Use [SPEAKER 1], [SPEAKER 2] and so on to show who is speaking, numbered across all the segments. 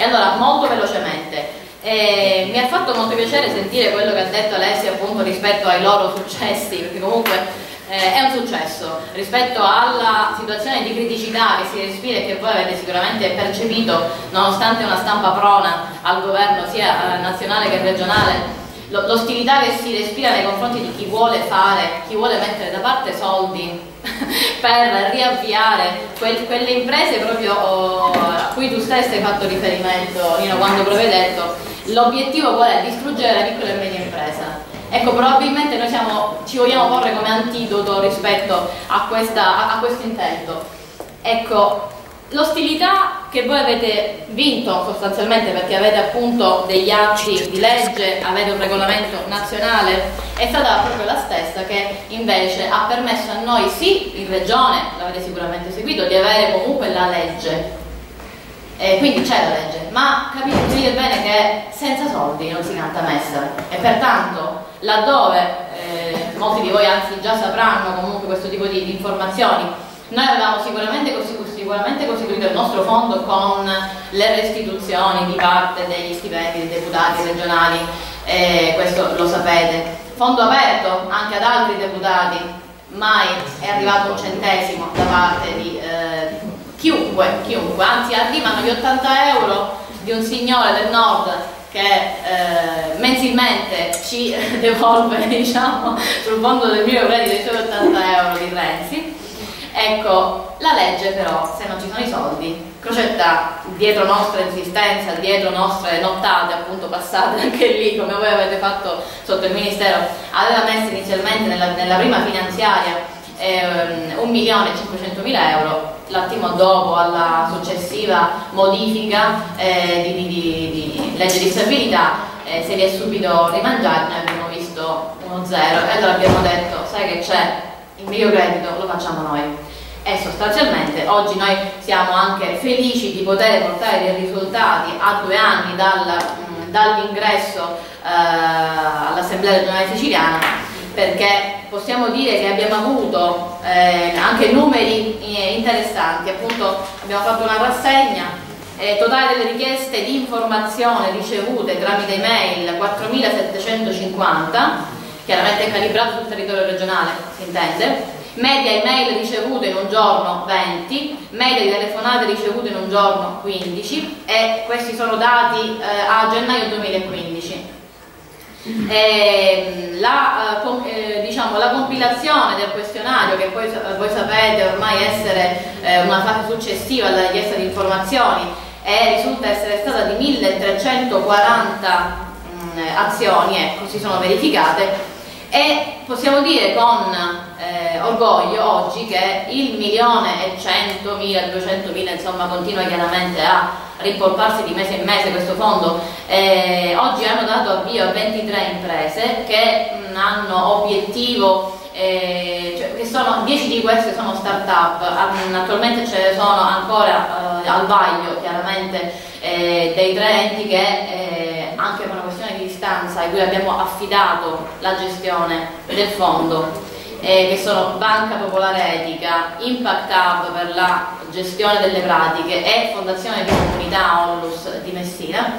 [SPEAKER 1] E allora, molto velocemente, eh, mi ha fatto molto piacere sentire quello che ha detto Alessia appunto rispetto ai loro successi, perché comunque eh, è un successo. Rispetto alla situazione di criticità che si respira e che voi avete sicuramente percepito nonostante una stampa prona al governo sia eh, nazionale che regionale l'ostilità che si respira nei confronti di chi vuole fare, chi vuole mettere da parte soldi per riavviare quel, quelle imprese proprio oh, cui tu stesso hai fatto riferimento Nino quando proprio hai detto l'obiettivo qual è? Distruggere la piccola e media impresa Ecco, probabilmente noi siamo, ci vogliamo porre come antidoto rispetto a, questa, a, a questo intento. Ecco, l'ostilità che voi avete vinto sostanzialmente perché avete appunto degli atti di legge, avete un regolamento nazionale, è stata proprio la stessa che invece ha permesso a noi, sì, in regione, l'avete sicuramente seguito, di avere comunque la legge. Eh, quindi c'è la legge, ma capite bene che senza soldi non si canta messa e pertanto laddove eh, molti di voi anzi già sapranno comunque questo tipo di, di informazioni, noi avevamo sicuramente, sicuramente, costituito il nostro fondo con le restituzioni di parte degli stipendi dei deputati regionali, eh, questo lo sapete. Fondo aperto anche ad altri deputati, mai è arrivato un centesimo da parte di chiunque, chiunque, anzi arrivano gli 80 euro di un signore del nord che eh, mensilmente ci devolve diciamo, sul fondo del mio credito i suoi 80 euro di Renzi. Ecco, la legge però se non ci sono i soldi Crocetta dietro nostra insistenza, dietro nostre nottate appunto passate anche lì come voi avete fatto sotto il Ministero aveva messo inizialmente nella, nella prima finanziaria eh, 1.500.000 euro l'attimo dopo alla successiva modifica eh, di, di, di, legge di stabilità eh, se li è subito rimangiati noi abbiamo visto uno zero. E allora abbiamo detto sai che c'è? Il mio credito lo facciamo noi. E sostanzialmente oggi noi siamo anche felici di poter portare dei risultati a due anni dal, dall'ingresso eh, all'Assemblea regionale siciliana perché possiamo dire che abbiamo avuto eh, anche numeri eh, interessanti, appunto abbiamo fatto una rassegna, eh, totale delle richieste di informazione ricevute tramite email 4.750, chiaramente calibrato sul territorio regionale, si intende, media email ricevute in un giorno 20, media di telefonate ricevute in un giorno 15 e questi sono dati eh, a gennaio 2015. Eh, la, eh, diciamo, la, compilazione del questionario che poi voi sapete ormai essere eh, una fase successiva alla richiesta di informazioni e risulta essere stata di 1340 mh, azioni, ecco, si sono verificate e possiamo dire con eh, orgoglio oggi che il milione e centomila, duecentomila insomma continua chiaramente a riportarsi di mese in mese questo fondo. Eh, oggi hanno dato avvio a 23 imprese che mh, hanno obiettivo eh, cioè, che sono, 10 di queste sono start up attualmente ce ne sono ancora eh, al vaglio chiaramente eh, dei tre enti che eh, anche per una questione di distanza a cui abbiamo affidato la gestione del fondo eh, che sono Banca Popolare Etica, Impact Hub per la gestione delle pratiche e Fondazione di Comunità Onlus di Messina,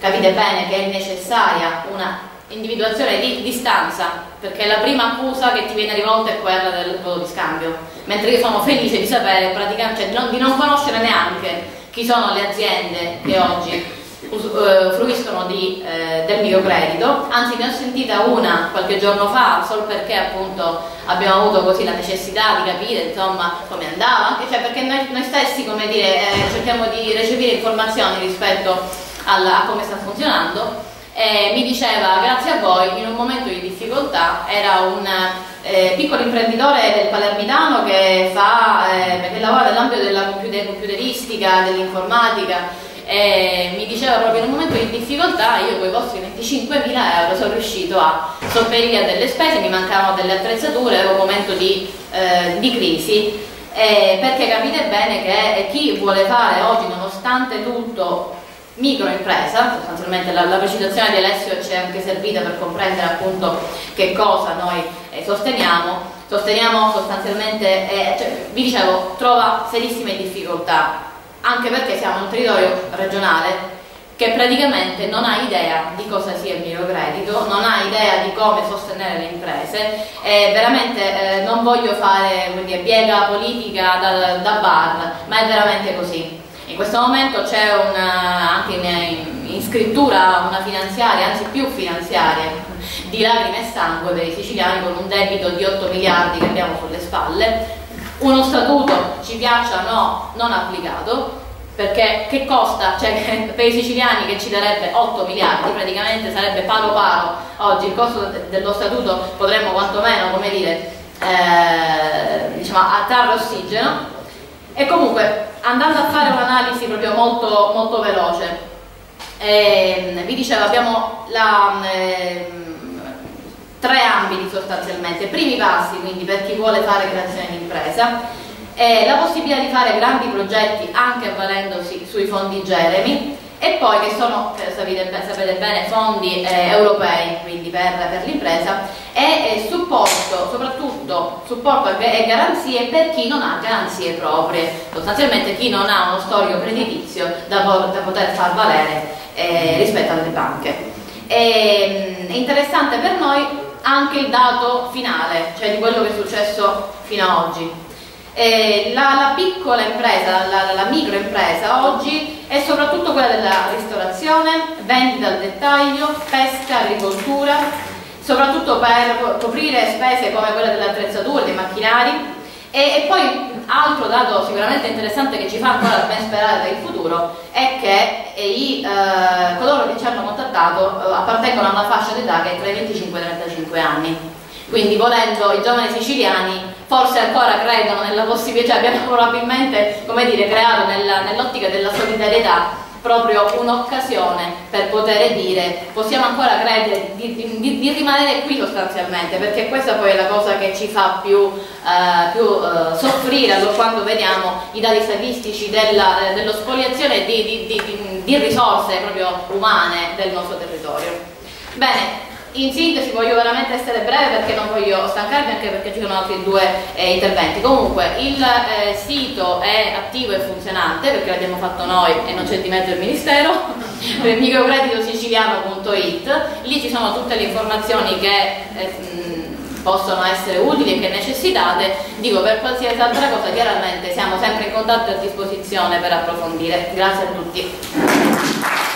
[SPEAKER 1] capite bene che è necessaria una individuazione di distanza perché la prima accusa che ti viene rivolta è quella del voto di scambio. Mentre io sono felice di sapere cioè, di, non, conoscere neanche chi sono le aziende che oggi fruiscono di, eh, del microcredito, anzi ne ho sentita una qualche giorno fa solo perché appunto abbiamo avuto così la necessità di capire insomma come andava, anche cioè, perché noi, noi, stessi come dire, eh, cerchiamo di recepire informazioni rispetto alla, a come sta funzionando. E mi diceva grazie a voi in un momento di difficoltà era un eh, piccolo imprenditore del palermitano che, fa, eh, che lavora nell'ambito della computer computeristica, dell'informatica e mi diceva proprio in un momento di difficoltà io con i vostri 25.000 euro sono riuscito a sopperire a delle spese, mi mancavano delle attrezzature, ero un momento di, eh, di crisi. Eh, perché capite bene che chi vuole fare oggi nonostante tutto microimpresa, sostanzialmente la, la precisazione di Alessio ci è anche servita per comprendere appunto che cosa noi eh, sosteniamo, sosteniamo sostanzialmente, eh, cioè, vi dicevo, trova serissime difficoltà anche perché siamo un territorio regionale che praticamente non ha idea di cosa sia il microcredito, non ha idea di come sostenere le imprese e veramente eh, non voglio fare piega politica da, da, bar, ma è veramente così. In questo momento c'è anche in, in, scrittura una finanziaria, anzi più finanziarie, di lacrime e sangue per i siciliani con un debito di 8 miliardi che abbiamo sulle spalle, uno statuto, ci piaccia o no, non applicato, perché che costa, cioè per i siciliani che ci darebbe 8 miliardi, praticamente sarebbe paro paro oggi il costo dello statuto potremmo quantomeno, come dire, eh, diciamo, attrarre ossigeno. E comunque andando a fare un'analisi proprio molto, molto veloce eh, vi dicevo abbiamo la, eh, tre ambiti sostanzialmente. Primi passi quindi per chi vuole fare creazione di impresa eh, la possibilità di fare grandi progetti anche avvalendosi sui fondi Jeremy e poi che sono, sapete, sapete bene, fondi eh, europei, quindi per, per l'impresa, e eh, supporto, soprattutto supporto e garanzie per chi non ha garanzie proprie, sostanzialmente chi non ha uno storico creditizio da, da poter far valere eh, rispetto alle banche. E, è interessante per noi anche il dato finale, cioè di quello che è successo fino ad oggi eh, la, la, piccola impresa, la, la microimpresa oggi è soprattutto quella della ristorazione, vendita al dettaglio, pesca, agricoltura, soprattutto per coprire spese come quelle dell'attrezzatura, dei macchinari. E, e, poi altro dato sicuramente interessante che ci fa ancora ben sperare per il futuro è che i, eh, coloro che ci hanno contattato eh, appartengono a una fascia d'età che è tra i 25 e i 35 anni. Quindi volendo i giovani siciliani forse ancora credono nella possibilità, cioè abbiamo probabilmente dire, creato nell'ottica della solidarietà proprio un'occasione per poter dire possiamo ancora credere di, di, di, rimanere qui sostanzialmente perché questa poi è la cosa che ci fa più, eh, più eh, soffrire quando vediamo i dati statistici della, dello spoliazione di, di risorse proprio umane del nostro territorio. Bene, in sintesi voglio veramente essere breve perché non voglio stancarmi anche perché ci sono altri due eh, interventi. Comunque il eh, sito è attivo e funzionante perché l'abbiamo fatto noi e non c'è di mezzo il Ministero, microcreditosiciliano.it, lì ci sono tutte le informazioni che eh, possono essere utili e che necessitate, dico per qualsiasi altra cosa chiaramente siamo sempre in contatto e a disposizione per approfondire. Grazie a tutti.